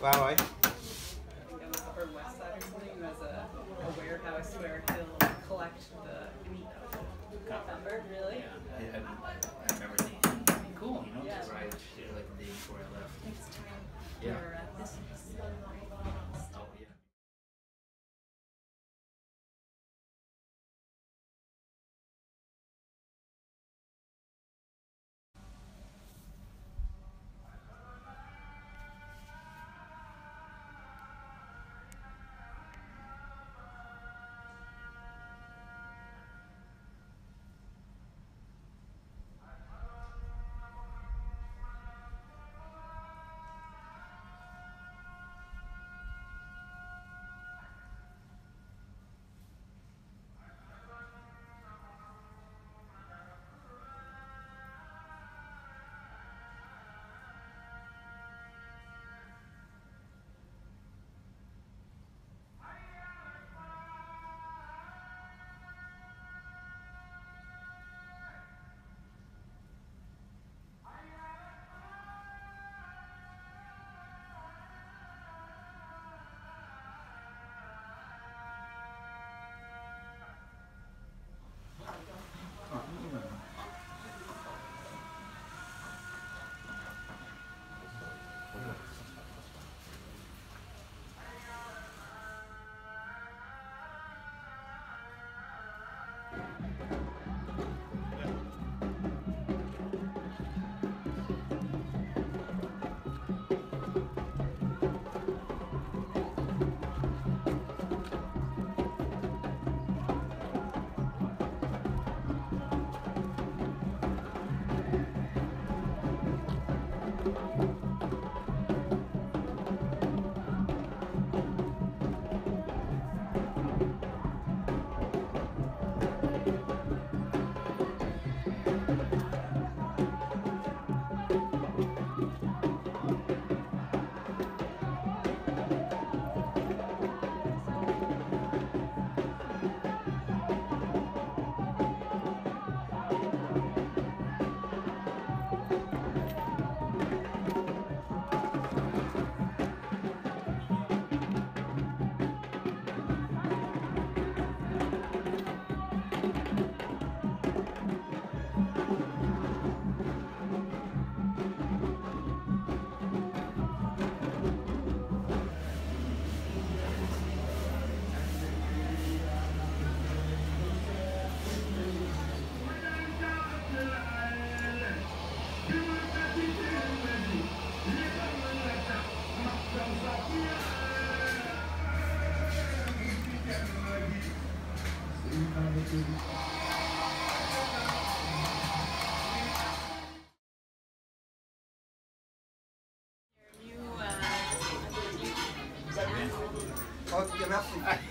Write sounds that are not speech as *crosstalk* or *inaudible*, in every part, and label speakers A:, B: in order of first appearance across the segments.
A: Let us do.
B: waaw waay
C: I think it was Upper West Side or something. It was a, a warehouse where he'll collect the meat of the cucumber. Really?
D: I, I, I remember thinking, that'd cool, you know,
C: Yeah.
D: because I did like the day before I left.
E: Next time.
D: Yeah.
B: Merci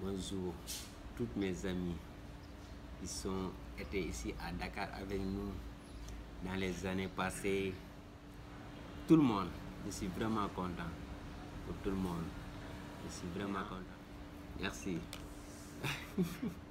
E: Bonjour, toutes mes amies qui sont été ici à Dakar avec nous dans les années passées. Tout le monde, je suis vraiment content pour tout le monde. Je suis vraiment content. Merci. *laughs*